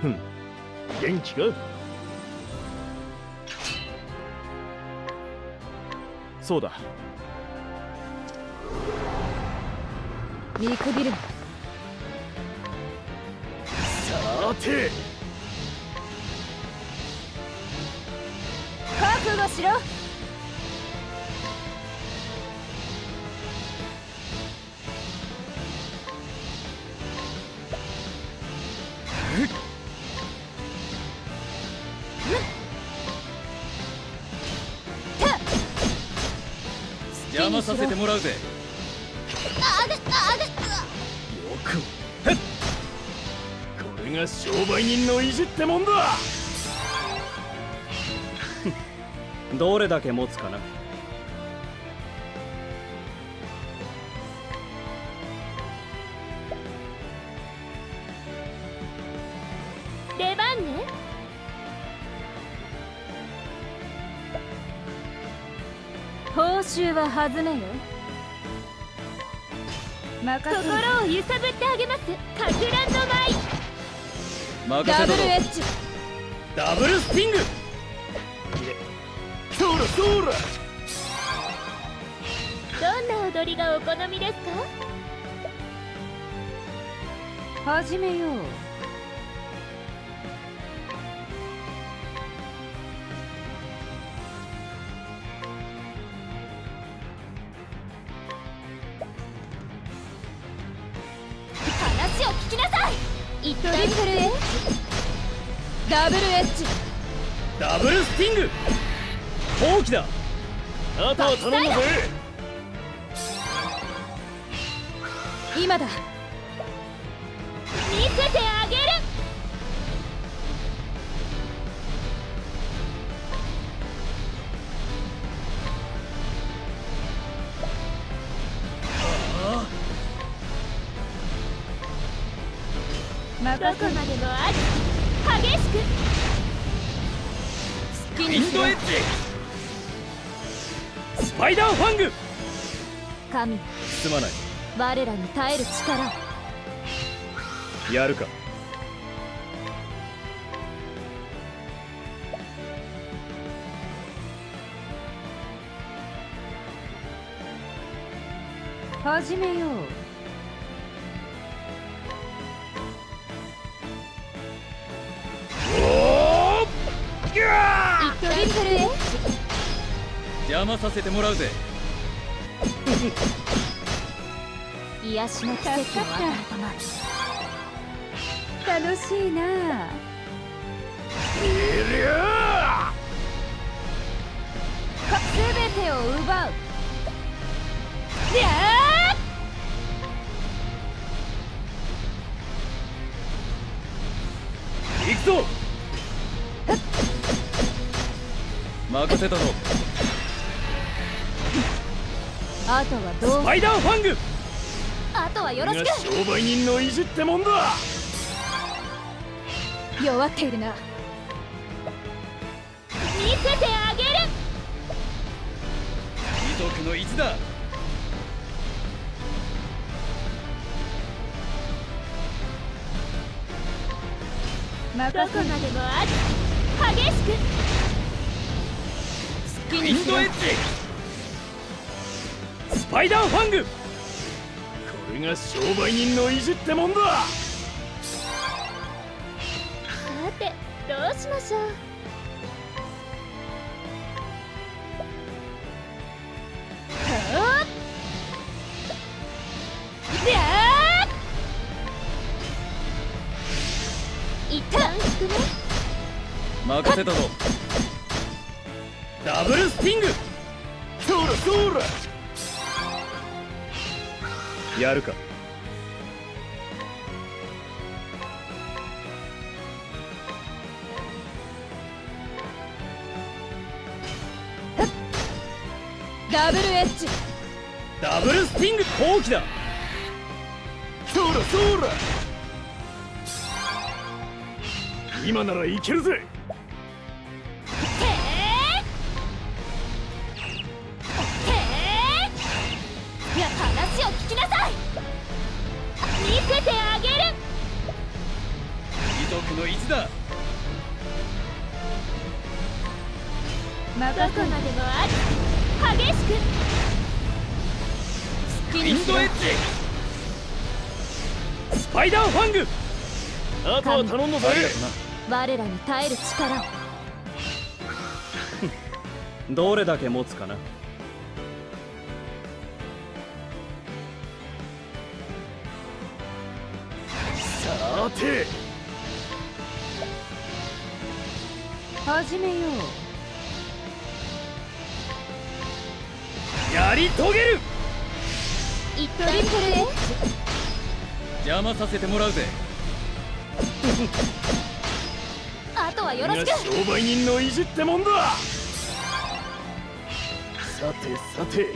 ふん。元気か？そうだ。見くびるな。さて。覚悟しろ邪魔させてもらうぜ。あぐあぐよくこれが商売人の意地ってもんだ。どれだけ持つかな報酬は弾めよ。任せ心を揺さぶってあげます。かく乱の舞ダブルエッジ。ダブルスティング。そらそらどんな踊りがお好みですか？始めよう聞きなさい。トリプルエッジダブルエッジ。ダブルスティング。放棄だ。あとは頼んだぜ。今だ。見せてあげるどこまでもあり激しく。好きインドエッジ。スパイダーファング。神。すまない。我らに耐える力。をやるか。始めよう邪魔させてもらうぜ。癒しの奇跡を与えたま楽しいな。えりゃすべてを奪う。やー行くぞ！任せたぞあとはどう？スパイダーファング。あとはよろしこれが商売人の意地ってもんだ。く弱っているな。見せてあげる。貴族の意地だ。どこまでもあり激しく。好きにしろパイダーファング。これが商売人の意地ってもんだ。さてどうしましょう？任せたぞ。ダブルスティング。そらそらやるか。ダブルエッジ。ダブルスティング放棄だ。そらそら今ならいけるぜの意地だ？どこまでもある激しく。好きイにしろンドエッジ！スパイダーファング！あとは頼んだぜ我らに耐える力を。どれだけ持つかな。さて始めよう。やり遂げる。トリプルエッジ邪魔させてもらうぜ。あとはよろしく。商売人の意地ってもんだ。さてさて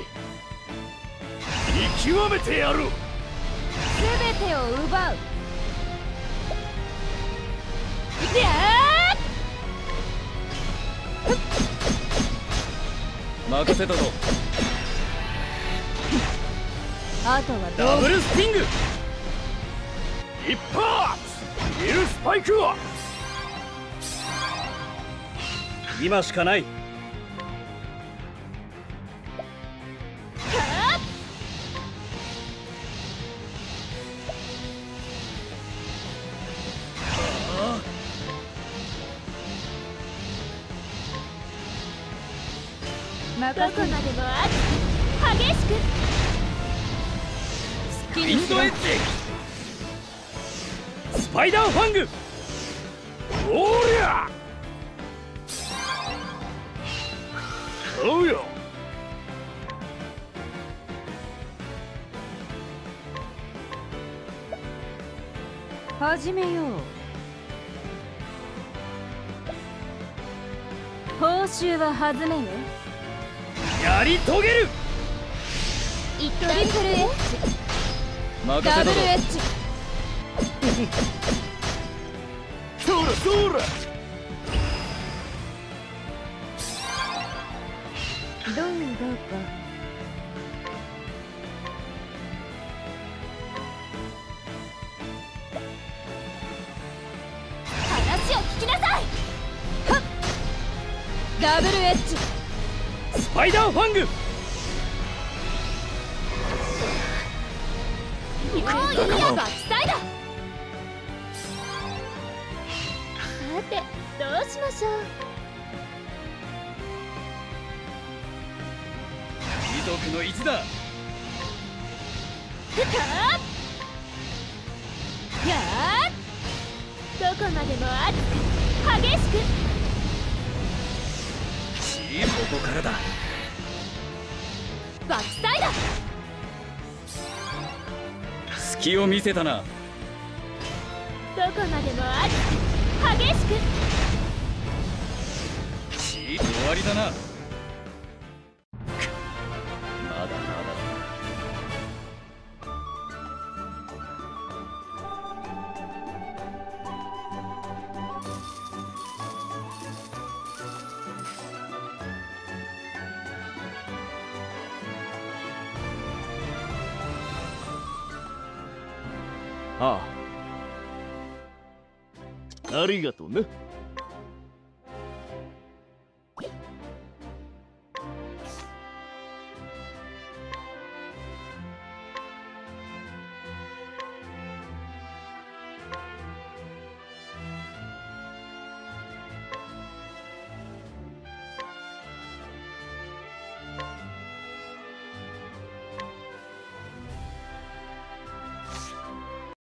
見極めてやる。全てを奪う。いや任せたぞ。ーあとはダブルスティング。一発ヒルスパイクは今しかないまどこまでもある激しく好きイにしろンドエッジスパイダーファングおりゃそうよ。始めよう。報酬は弾めよやり遂げる。トリプルエッジダブルエッジ。そらそらどうどうか話を聞きなさい。ダブルエッジ。スパイダーファング。もういいやバックサイドさてどうしましょう。貴族の意地だ。ふたやーどこまでも熱く激しく。しここからだバックサイド隙を見せたな。どこまでも熱く激しく。し終わりだなああ。ありがとうね。